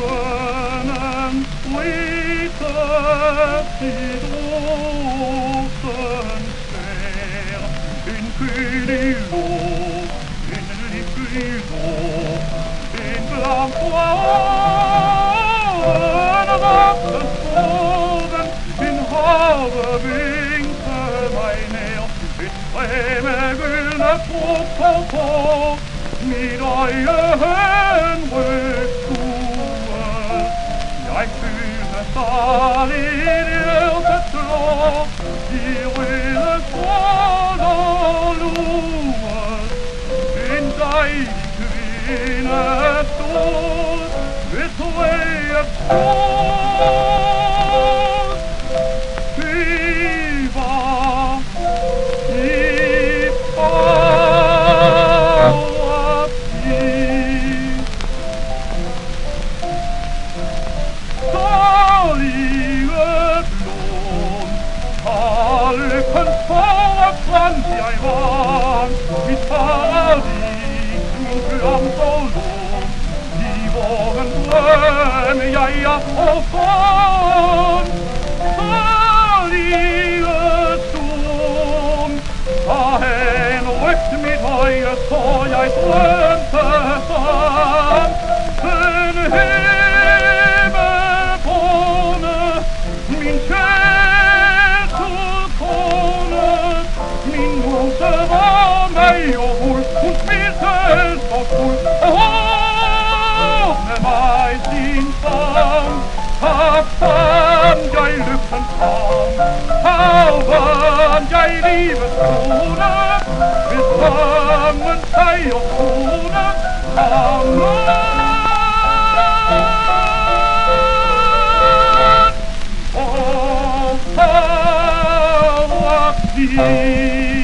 Bowen with a bit open fair in Pilio, in Liprivo, in Blancoan of Athens Bowen, in Harvardington, my nail, in Flamegrilla, pop, pop, pop, sol. Er på form. Salige storm, da hen rykt mitt øye så jeg drømte sann. En himmelbåne, min kjæreste min mose var meg og fram, jeg lyftens arm. Havren, jeg livets krone, vil drømmen sejrkrone. Amen. Oh, oh, oh, oh,